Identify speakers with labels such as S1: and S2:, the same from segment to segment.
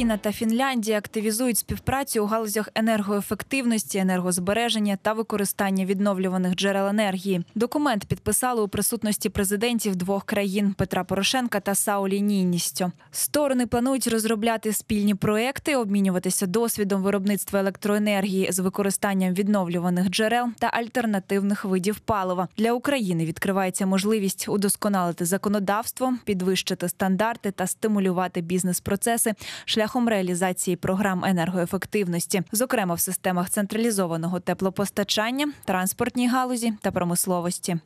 S1: Україна та Фінляндія активізують співпрацю у галузях енергоефективності, енергозбереження та використання відновлюваних джерел енергії. Документ підписали у присутності президентів двох країн Петра Порошенка та Саулі Ніністьо. Сторони планують розробляти спільні проекти, обмінюватися досвідом виробництва електроенергії з використанням відновлюваних джерел та альтернативних видів палива. Для України відкривається можливість удосконалити законодавство, підвищити стандарти та стимулювати бізнес-процеси шляхом реалізації програм енергоефективності, зокрема в системах централізованого теплопостачання, транспортній галузі та промисловості.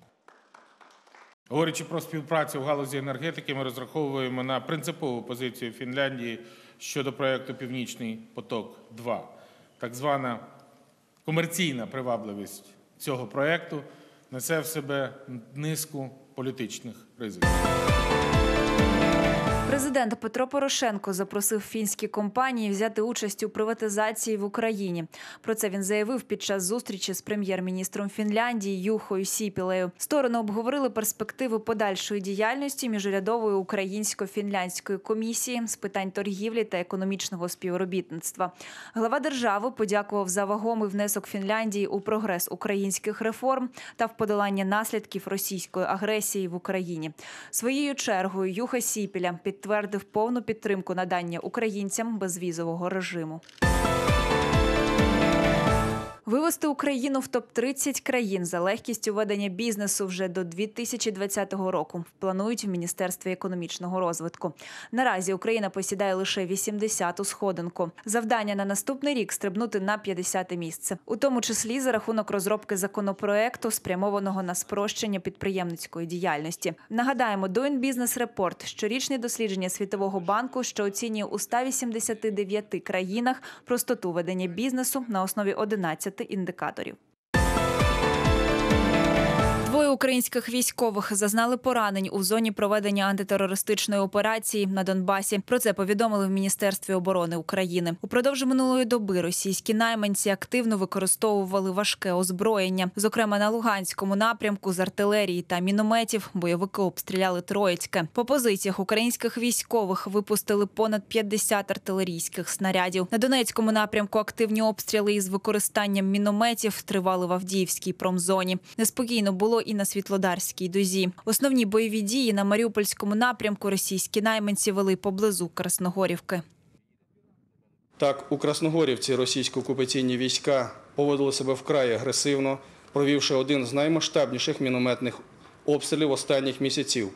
S2: Говорячи про співпрацю в галузі енергетики, ми розраховуємо на принципову позицію Фінляндії щодо проєкту Північний поток. 2 так звана комерційна привабливість цього проєкту несе в себе низку політичних ризиків.
S1: Президент Петро Порошенко запросив фінські компанії взяти участь у приватизації в Україні. Про це він заявив під час зустрічі з прем'єр-міністром Фінляндії Юхою Сіпілею. Сторони обговорили перспективи подальшої діяльності міжурядової українсько-фінляндської комісії з питань торгівлі та економічного співробітництва. Глава держави подякував за вагомий внесок Фінляндії у прогрес українських реформ та в подолання наслідків російської агресії в Україні. Своєю чергою Юха Сіпіля підтвердив повну підтримку надання українцям безвізового режиму. Вивести Україну в топ 30 країн за легкістю ведення бізнесу вже до 2020 року. Планують в міністерстві економічного розвитку. Наразі Україна посідає лише 80-ту сходинку. Завдання на наступний рік стрибнути на 50-те місце, у тому числі за рахунок розробки законопроекту, спрямованого на спрощення підприємницької діяльності. Нагадаємо, Doing Business Report – щорічне дослідження світового банку, що оцінює у 189 країнах простоту ведення бізнесу на основі 11 індикаторів. Двоє українських військових зазнали поранень у зоні проведення антитерористичної операції на Донбасі. Про це повідомили в Міністерстві оборони України. Упродовж минулої доби російські найманці активно використовували важке озброєння. Зокрема, на Луганському напрямку з артилерії та мінометів бойовики обстріляли Троїцьке. По позиціях українських військових випустили понад 50 артилерійських снарядів. На Донецькому напрямку активні обстріли із використанням мінометів тривали в Авдіївській промзоні. Неспокійно було і на Світлодарській дозі. Основні бойові дії на Маріупольському напрямку російські найманці вели поблизу Красногорівки.
S3: Так, у Красногорівці російсько-окупаційні війська поводили себе вкрай агресивно, провівши один з наймасштабніших мінометних обстрілів останніх місяців.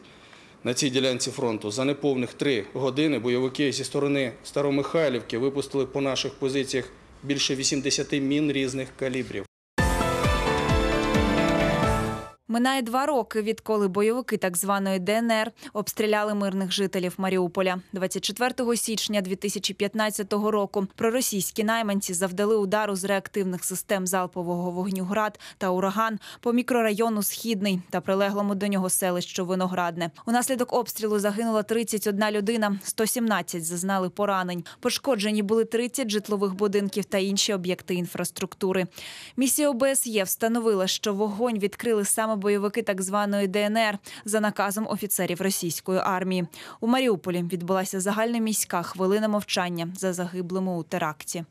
S3: На цій ділянці фронту за неповних три години бойовики зі сторони Старомихайлівки випустили по наших позиціях більше 80 мін різних калібрів.
S1: Минає два роки, відколи бойовики так званої ДНР обстріляли мирних жителів Маріуполя. 24 січня 2015 року проросійські найманці завдали удару з реактивних систем залпового вогню «Град» та ураган по мікрорайону Східний та прилеглому до нього селищу Виноградне. Унаслідок обстрілу загинула 31 людина, 117 зазнали поранень. Пошкоджені були 30 житлових будинків та інші об'єкти інфраструктури. Місія ОБСЄ встановила, що вогонь відкрили саме бойовики так званої ДНР за наказом офіцерів російської армії. У Маріуполі відбулася загальноміська хвилина мовчання за загиблими у теракті.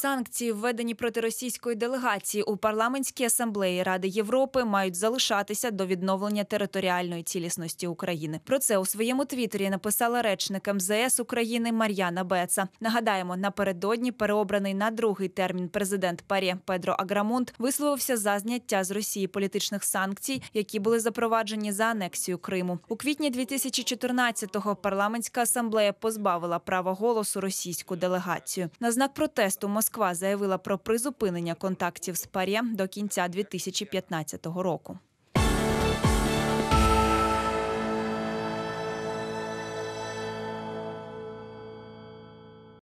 S1: Санкції, введені проти російської делегації у парламентській асамблеї Ради Європи, мають залишатися до відновлення територіальної цілісності України. Про це у своєму твіттері написала речник МЗС України Мар'яна Беца. Нагадаємо, напередодні переобраний на другий термін президент Парі Педро Аграмунт висловився за зняття з Росії політичних санкцій, які були запроваджені за анексію Криму. У квітні 2014-го парламентська асамблея позбавила права голосу російську делегацію. На знак протесту Москва заявила про призупинення контактів з Парі до кінця 2015 року.